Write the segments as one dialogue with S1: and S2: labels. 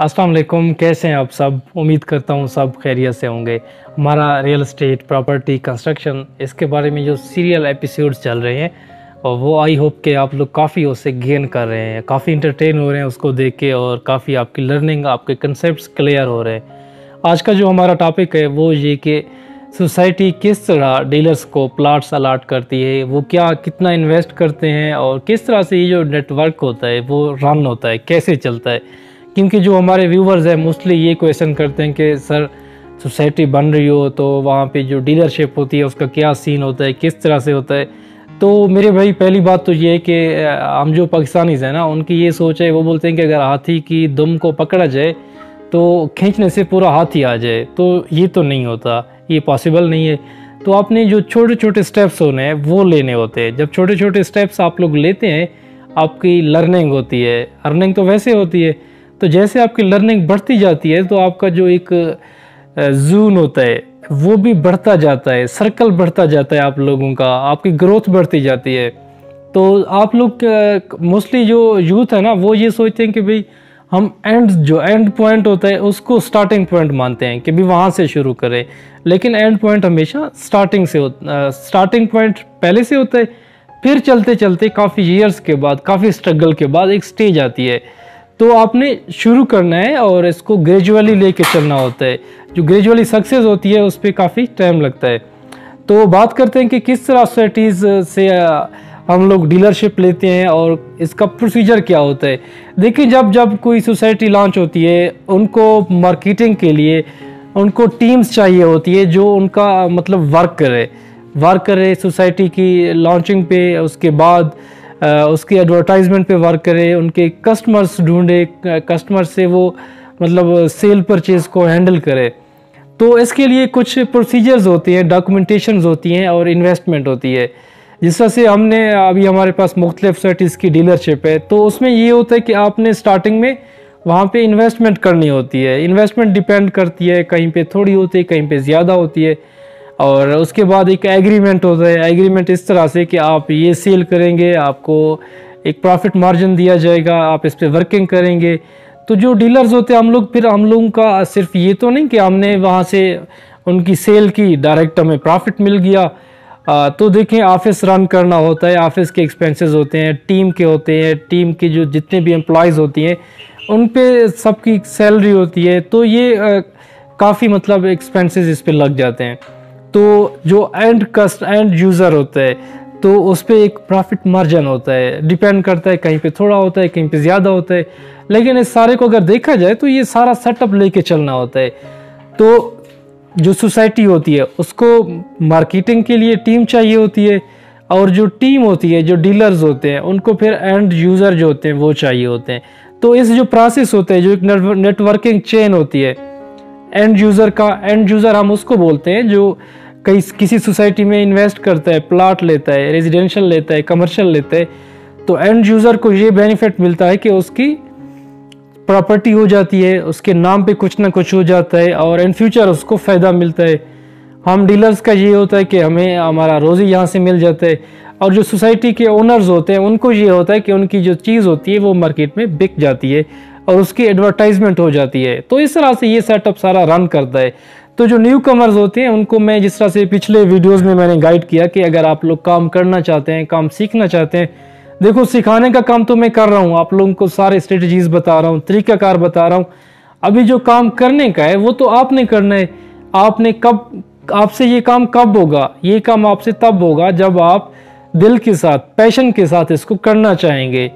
S1: अस्सलाम वालेकुम, कैसे हैं आप सब? उम्मीद करता हूँ सब खैरियत से होंगे। हमारा रियल एस्टेट प्रॉपर्टी कंस्ट्रक्शन इसके बारे में जो सीरियल एपिसोड्स चल रहे हैं, और वो आई होप के आप लोग काफ़ी उससे गेन कर रहे हैं, काफ़ी इंटरटेन हो रहे हैं उसको देख के, और काफ़ी आपकी लर्निंग आपके कंसेप्ट क्लियर हो रहे हैं। आज का जो हमारा टॉपिक है, वो ये कि सोसाइटी किस तरह डीलर्स को प्लाट्स अलाट करती है, वो क्या कितना इन्वेस्ट करते हैं, और किस तरह से ये जो नेटवर्क होता है, वो रन होता है, कैसे चलता है। क्योंकि जो हमारे व्यूवर्स हैं मोस्टली ये क्वेश्चन करते हैं कि, सर सोसाइटी बन रही हो तो वहाँ पे जो डीलरशिप होती है, उसका क्या सीन होता है, किस तरह से होता है? तो मेरे भाई, पहली बात तो ये है कि हम जो पाकिस्तानीज हैं ना, उनकी ये सोच है, वो बोलते हैं कि अगर हाथी की दुम को पकड़ा जाए तो खींचने से पूरा हाथी आ जाए तो ये तो नहीं होता, ये पॉसिबल नहीं है। तो आपने जो छोटे छोटे स्टेप्स होने हैं, वो लेने होते हैं। जब छोटे छोटे स्टेप्स आप लोग लेते हैं, आपकी लर्निंग होती है। अर्निंग तो वैसे होती है तो जैसे आपकी लर्निंग बढ़ती जाती है तो आपका जो एक जून होता है, वो भी बढ़ता जाता है सर्कल बढ़ता जाता है आप लोगों का, आपकी ग्रोथ बढ़ती जाती है। तो आप लोग मोस्टली जो यूथ है ना, वो ये सोचते हैं कि भाई, हम एंड जो एंड पॉइंट होता है, उसको स्टार्टिंग पॉइंट मानते हैं कि भी वहाँ से शुरू करें। लेकिन एंड पॉइंट हमेशा स्टार्टिंग से होता स्टार्टिंग पॉइंट पहले से होता है, फिर चलते चलते काफ़ी ईयर्स के बाद, काफ़ी स्ट्रगल के बाद एक स्टेज आती है। तो आपने शुरू करना है और इसको ग्रेजुअली लेके चलना होता है। जो ग्रेजुअली सक्सेस होती है, उस पर काफ़ी टाइम लगता है। तो बात करते हैं कि किस तरह सोसाइटीज़ से हम लोग डीलरशिप लेते हैं और इसका प्रोसीजर क्या होता है। देखिए, जब जब कोई सोसाइटी लॉन्च होती है, उनको मार्केटिंग के लिए उनको टीम्स चाहिए होती है जो उनका मतलब वर्क करे। वर्क करे सोसाइटी की लॉन्चिंग पे, उसके बाद उसकी एडवर्टाइजमेंट पे वर्क करे, उनके कस्टमर्स ढूंढे कस्टमर से वो मतलब सेल परचेज को हैंडल करे। तो इसके लिए कुछ प्रोसीजर्स होती हैं डॉक्यूमेंटेशन होती हैं और इन्वेस्टमेंट होती है। जिस तरह से हमने, अभी हमारे पास मुख्तलिफ़ सर्टिस की डीलरशिप है तो उसमें ये होता है कि आपने स्टार्टिंग में वहाँ पे इन्वेस्टमेंट करनी होती है। इन्वेस्टमेंट डिपेंड करती है, कहीं पे थोड़ी होती है, कहीं पे ज़्यादा होती है। और उसके बाद एक एग्रीमेंट होता है। एग्रीमेंट इस तरह से कि आप ये सेल करेंगे आपको एक प्रॉफिट मार्जिन दिया जाएगा आप इस पर वर्किंग करेंगे। तो जो डीलर्स होते हैं हम लोग फिर हम लोगों का सिर्फ़ ये तो नहीं कि हमने वहाँ से उनकी सेल की डायरेक्ट हमें प्रॉफिट मिल गया। आ, तो देखें ऑफ़िस रन करना होता है। ऑफ़िस के एक्सपेंसेस होते हैं टीम के होते हैं टीम के जो जितने भी एम्प्लॉयज़ होती हैं उन पे सबकी सैलरी होती है। तो ये काफ़ी मतलब एक्सपेंसेस इस पर लग जाते हैं। तो जो एंड कस्ट एंड यूज़र होता है तो उस पर एक प्रॉफिट मार्जिन होता है। डिपेंड करता है कहीं पे थोड़ा होता है, कहीं पे ज़्यादा होता है। लेकिन इस सारे को अगर देखा जाए तो ये सारा सेटअप लेके चलना होता है। तो जो सोसाइटी होती है, उसको मार्केटिंग के लिए टीम चाहिए होती है और जो टीम होती है, जो डीलर्स होते हैं, उनको फिर एंड यूज़र जो होते हैं, वो चाहिए होते हैं। तो इस जो प्रोसेस होता है, जो एक नेटवर्किंग चेन होती है एंड यूज़र का एंड यूज़र हम उसको बोलते हैं जो कई, किसी सोसाइटी में इन्वेस्ट करता है प्लाट लेता है रेजिडेंशियल लेता है कमर्शियल लेता है तो एंड यूज़र को ये बेनिफिट मिलता है कि उसकी प्रॉपर्टी हो जाती है, उसके नाम पे कुछ ना कुछ हो जाता है और इन फ्यूचर उसको फ़ायदा मिलता है। हम डीलर्स का ये होता है कि हमें हमारा रोज़ी यहाँ से मिल जाता है और जो सोसाइटी के ओनर्स होते हैं, उनको ये होता है कि उनकी जो चीज़ होती है वो मार्केट में बिक जाती है। और उसकी एडवर्टाइजमेंट हो जाती है। तो इस तरह से ये सेटअप सारा रन करता है। तो जो न्यू कमर्स होते हैं, उनको मैं जिस तरह से पिछले वीडियोस में मैंने गाइड किया कि अगर आप लोग काम करना चाहते हैं, काम सीखना चाहते हैं, देखो सिखाने का काम तो मैं कर रहा हूँ। आप लोगों को सारे स्ट्रेटजीज बता रहा हूँ, तरीकाकार बता रहा हूँ। अभी जो काम करने का है, वो तो आपने करना है। आपने कब, आपसे ये काम कब होगा? ये काम आपसे तब होगा जब आप दिल के साथ पैशन के साथ इसको करना चाहेंगे।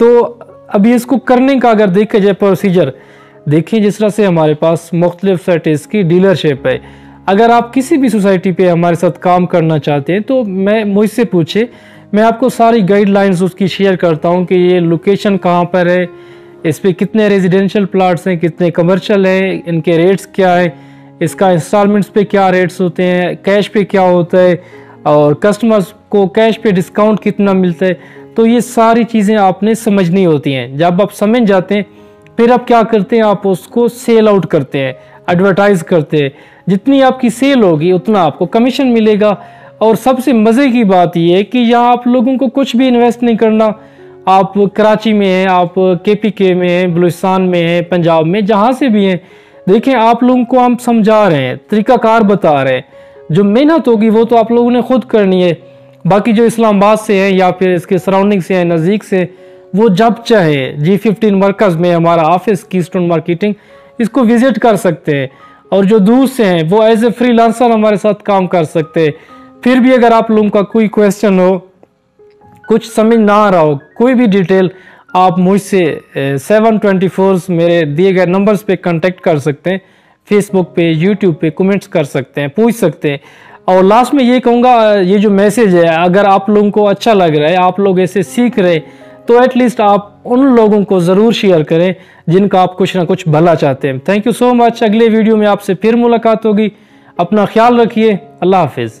S1: तो अभी इसको करने का अगर देखा जाए प्रोसीजर देखिए जिस तरह से हमारे पास मुख्तलिफ़ सेटिस की डीलरशिप है। अगर आप किसी भी सोसाइटी पे हमारे साथ काम करना चाहते हैं तो मैं मुझसे पूछे। मैं आपको सारी गाइडलाइंस उसकी शेयर करता हूँ कि ये लोकेशन कहाँ पर है, इस पर कितने रेजिडेंशियल प्लाट्स हैं, कितने कमर्शियल हैं, इनके रेट्स क्या हैं, इसका इंस्टॉलमेंट्स पे क्या रेट्स होते हैं कैश पे क्या होता है और कस्टमर्स को कैश पे डिस्काउंट कितना मिलता है तो ये सारी चीज़ें आपने समझनी होती हैं। जब आप समझ जाते हैं, फिर आप क्या करते हैं, आप उसको सेल आउट करते हैं एडवर्टाइज करते हैं। जितनी आपकी सेल होगी, उतना आपको कमीशन मिलेगा। और सबसे मज़े की बात यह है कि यहाँ आप लोगों को कुछ भी इन्वेस्ट नहीं करना। आप कराची में हैं, आप के पी के में हैं बलूचिस्तान में हैं पंजाब में, जहाँ से भी हैं। देखें, आप लोगों को हम समझा रहे हैं, तरीकाकार बता रहे हैं। जो मेहनत होगी, वो तो आप लोगों ने खुद करनी है। बाकी जो इस्लामाबाद से हैं या फिर इसके सराउंडिंग से हैं, नज़दीक से, वो जब चाहे जी फिफ्टीन वर्कर्स में हमारा ऑफ़िस की स्टोन मार्केटिंग इसको विज़िट कर सकते हैं। और जो दूर से हैं, वो एज ए फ्री हमारे साथ काम कर सकते हैं। फिर भी अगर आप लोगों का कोई क्वेश्चन हो, कुछ समझ ना आ रहा हो, कोई भी डिटेल आप मुझसे सेवन ट्वेंटी फोर मेरे दिए गए नंबर्स पे कांटेक्ट कर सकते हैं। फेसबुक पे यूट्यूब पे कमेंट्स कर सकते हैं, पूछ सकते हैं। और लास्ट में ये कहूँगा, ये जो मैसेज है, अगर आप लोगों को अच्छा लग रहा है, आप लोग ऐसे सीख रहे तो एटलीस्ट आप उन लोगों को ज़रूर शेयर करें जिनका आप कुछ ना कुछ भला चाहते हैं। थैंक यू सो मच अगले वीडियो में आपसे फिर मुलाकात होगी। अपना ख्याल रखिए। अल्लाह हाफिज़।